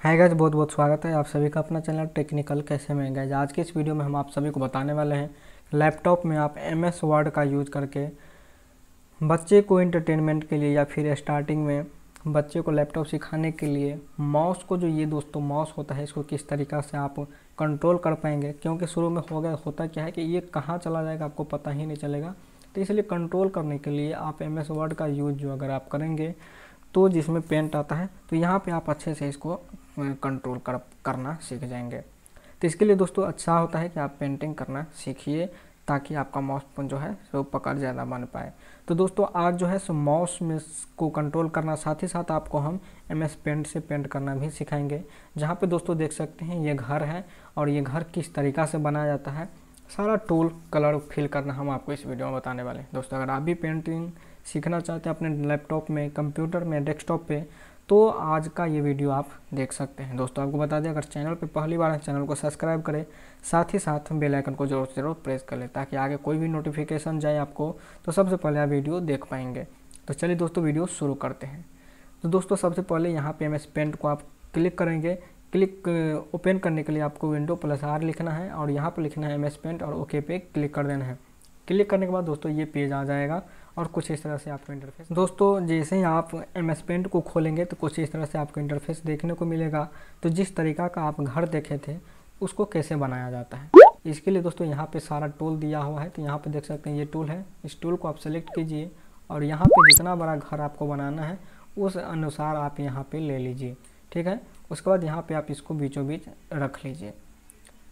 हाय guys बहुत बहुत स्वागत है आप सभी का अपना चैनल टेक्निकल कैसे में। गैज आज के इस वीडियो में हम आप सभी को बताने वाले हैं लैपटॉप में आप एम एस वर्ड का यूज़ करके बच्चे को इंटरटेनमेंट के लिए या फिर स्टार्टिंग में बच्चे को लैपटॉप सिखाने के लिए माउस को जो ये दोस्तों माउस होता है, इसको किस तरीक़ा से आप कंट्रोल कर पाएँगे? क्योंकि शुरू में हो गया, होता क्या है कि ये कहाँ चला जाएगा आपको पता ही नहीं चलेगा। तो इसलिए कंट्रोल करने के लिए आप एम एस वर्ड का यूज़ जो अगर आप करेंगे तो जिसमें पेंट आता है तो यहाँ पे आप अच्छे से इसको कंट्रोल कर, करना सीख जाएँगे। तो इसके लिए दोस्तों अच्छा होता है कि आप पेंटिंग करना सीखिए, ताकि आपका माउस जो है, वो पकड़ ज़्यादा बन पाए। तो दोस्तों आज जो है सो माउस में को कंट्रोल करना, साथ ही साथ आपको हम एम एस पेंट से पेंट करना भी सिखाएँगे। जहाँ पे दोस्तों देख सकते हैं, ये घर है और ये घर किस तरीक़ा से बनाया जाता है। सारा टूल कलर फिल करना हम आपको इस वीडियो में बताने वाले हैं। दोस्तों अगर आप भी पेंटिंग सीखना चाहते हैं, अपने लैपटॉप में कंप्यूटर में डेस्कटॉप पे तो आज का ये वीडियो आप देख सकते हैं। दोस्तों, आपको बता दें, अगर चैनल पर पहली बार चैनल को सब्सक्राइब करें। साथ ही साथ बेल आइकन को ज़रूर से ज़रूर प्रेस कर लें, ताकि आगे कोई भी नोटिफिकेशन जाए आपको तो सबसे पहले आप वीडियो देख पाएँगे। तो चलिए दोस्तों, वीडियो शुरू करते हैं। तो दोस्तों, सबसे पहले यहाँ पे एम एस पेंट को आप क्लिक करेंगे। क्लिक ओपन करने के लिए आपको विंडो प्लस आर लिखना है और यहाँ पर लिखना है एम एस पेंट और ओके पे क्लिक कर देना है। क्लिक करने के बाद दोस्तों ये पेज आ जाएगा। और कुछ इस तरह से आपको इंटरफेस दोस्तों, जैसे ही आप एम एस पेंट को खोलेंगे तो कुछ इस तरह से आपको इंटरफेस देखने को मिलेगा। तो जिस तरीका का आप घर देखे थे, उसको कैसे बनाया जाता है? इसके लिए दोस्तों, यहाँ पे सारा टूल दिया हुआ है। तो यहाँ पे देख सकते हैं, ये टूल है। इस टूल को आप सेलेक्ट कीजिए और यहाँ पे जितना बड़ा घर आपको बनाना है, उस अनुसार आप यहाँ पे ले लीजिए। ठीक है? उसके बाद यहाँ पे आप इसको बीचों बीच रख लीजिए।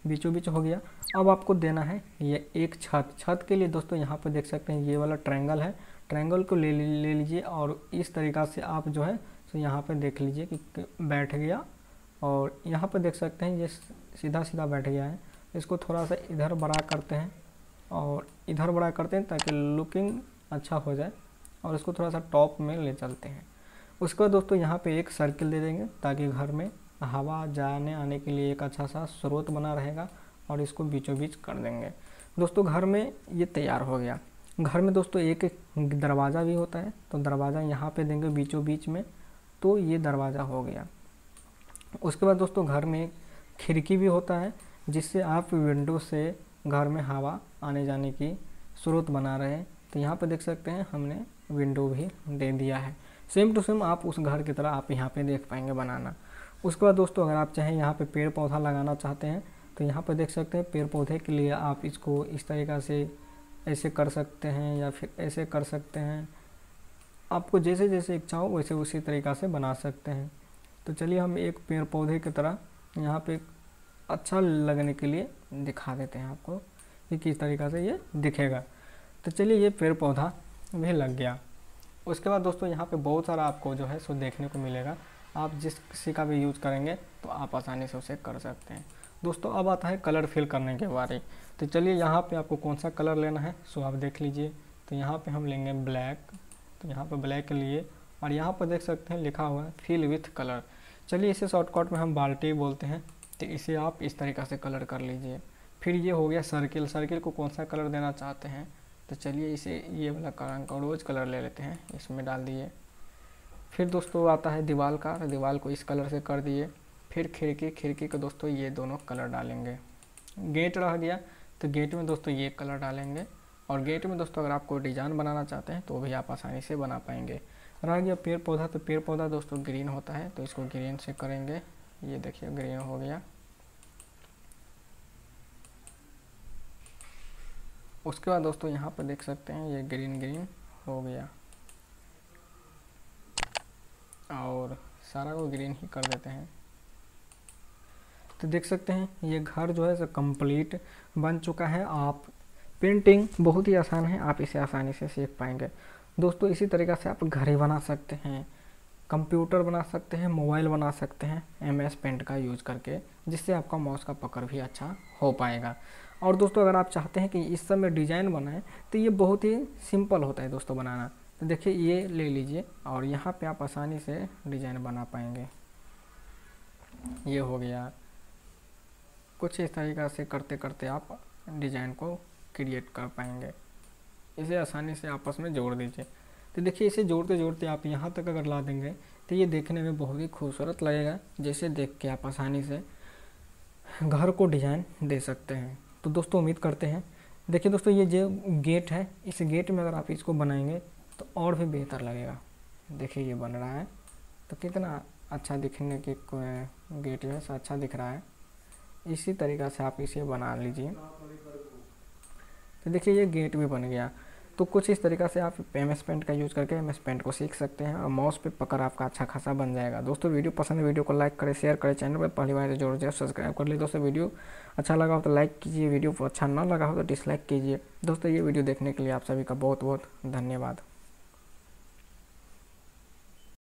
बीचों बीच हो गया। अब आपको देना है ये एक छत। छत के लिए दोस्तों यहाँ पर देख सकते हैं ये वाला ट्रायंगल है। ट्रायंगल को ले ले लीजिए और इस तरीक़ा से आप जो है तो यहाँ पर देख लीजिए कि बैठ गया और यहाँ पर देख सकते हैं ये सीधा सीधा बैठ गया है। इसको थोड़ा सा इधर बड़ा करते हैं और इधर बड़ा करते हैं ताकि लुकिंग अच्छा हो जाए और इसको थोड़ा सा टॉप में ले चलते हैं। उसके बाद दोस्तों यहाँ पे एक सर्किल दे देंगे ताकि घर में हवा जाने आने के लिए एक अच्छा सा स्रोत बना रहेगा और इसको बीचों बीच कर देंगे। दोस्तों, घर में ये तैयार हो गया। घर में दोस्तों एक दरवाज़ा भी होता है तो दरवाज़ा यहाँ पे देंगे बीचों बीच में तो ये दरवाज़ा हो गया। उसके बाद दोस्तों, घर में खिड़की भी होता है, जिससे आप विंडो से घर में हवा आने जाने की स्रोत बना रहे हैं। तो यहाँ पर देख सकते हैं, हमने विंडो भी दे दिया है। सेम टू सेम आप उस घर की तरह आप यहाँ पे देख पाएँगे बनाना। उसके बाद दोस्तों, अगर आप चाहें यहाँ पे पेड़ पौधा लगाना चाहते हैं तो यहाँ पर देख सकते हैं पेड़ पौधे के लिए आप इसको इस तरीक़ा से ऐसे कर सकते हैं या फिर ऐसे कर सकते हैं। आपको जैसे जैसे इच्छा हो, वैसे उसी तरीक़ा से बना सकते हैं। तो चलिए हम एक पेड़ पौधे की तरह यहाँ पे अच्छा लगने के लिए दिखा देते हैं आपको कि किस तरीक़ा से ये दिखेगा। तो चलिए ये पेड़ पौधा भी लग गया। उसके बाद दोस्तों, यहाँ पे बहुत सारा आपको जो है सो देखने को मिलेगा। आप जिस किसी का भी यूज़ करेंगे तो आप आसानी से उसे कर सकते हैं। दोस्तों, अब आता है कलर फिल करने के बारे। तो चलिए, यहाँ पे आपको कौन सा कलर लेना है, सो आप देख लीजिए। तो यहाँ पे हम लेंगे ब्लैक। तो यहाँ पे ब्लैक लिए, और यहाँ पर देख सकते हैं, लिखा हुआ है, फिल विथ कलर। चलिए, इसे शॉर्टकट में हम बाल्टी बोलते हैं। तो इसे आप इस तरीक़ा से कलर कर लीजिए। फिर ये हो गया सर्किल। सर्किल को कौन सा कलर देना चाहते हैं? तो चलिए, इसे ये वाला रंग का रोज़ कलर ले लेते हैं। इसमें डाल दिए। फिर दोस्तों आता है दीवार का दीवार को इस कलर से कर दिए। फिर खिड़की खिड़की को दोस्तों ये दोनों कलर डालेंगे। गेट रह गया तो गेट में दोस्तों ये कलर डालेंगे। और गेट में दोस्तों अगर आपको डिज़ाइन बनाना चाहते हैं तो भी आप आसानी से बना पाएँगे। रह गया पेड़ पौधा तो पेड़ पौधा दोस्तों ग्रीन होता है तो इसको ग्रीन से करेंगे। ये देखिए, ग्रीन हो गया। उसके बाद दोस्तों यहाँ पर देख सकते हैं, ये ग्रीन ग्रीन हो गया। और सारा को ग्रीन ही कर देते हैं। तो देख सकते हैं, ये घर जो है सो कंप्लीट बन चुका है। आप पेंटिंग बहुत ही आसान है, आप इसे आसानी से सीख पाएँगे। दोस्तों, इसी तरीक़ा से आप घर ही बना सकते हैं कंप्यूटर बना सकते हैं मोबाइल बना सकते हैं एम एस पेंट का यूज़ करके, जिससे आपका माउस का पकड़ भी अच्छा हो पाएगा। और दोस्तों, अगर आप चाहते हैं कि इस समय डिज़ाइन बनाएँ तो ये बहुत ही सिंपल होता है दोस्तों बनाना। तो देखिए, ये ले लीजिए और यहाँ पे आप आसानी से डिज़ाइन बना पाएँगे। ये हो गया। कुछ इस तरीक़ा से करते करते आप डिज़ाइन को क्रिएट कर पाएँगे। इसे आसानी से आपस में जोड़ दीजिए। तो देखिए, इसे जोड़ते जोड़ते आप यहाँ तक अगर ला देंगे तो ये देखने में बहुत ही खूबसूरत लगेगा, जैसे देख के आप आसानी से घर को डिज़ाइन दे सकते हैं। तो दोस्तों, उम्मीद करते हैं। देखिए दोस्तों, ये जो गेट है, इस गेट में अगर आप इसको बनाएँगे तो और भी बेहतर लगेगा। देखिए, ये बन रहा है। तो कितना अच्छा दिखने के गेट जो है सो अच्छा दिख रहा है। इसी तरीक़ा से आप इसे बना लीजिए। तो देखिए, ये गेट भी बन गया। तो कुछ इस तरीक़ा से आप एम एस पेंट का यूज़ करके एम एस पेंट को सीख सकते हैं और माउस पे पकड़ आपका अच्छा खासा बन जाएगा। दोस्तों, वीडियो पसंद है, वीडियो को लाइक करें, शेयर करें, चैनल पर पहली बार जोड़ जाए सब्सक्राइब कर ले दोस्तों, वीडियो अच्छा लगा हो तो लाइक कीजिए, वीडियो अच्छा ना लगा हो तो डिसलाइक कीजिए। दोस्तों, ये वीडियो देखने के लिए आप सभी का बहुत बहुत धन्यवाद।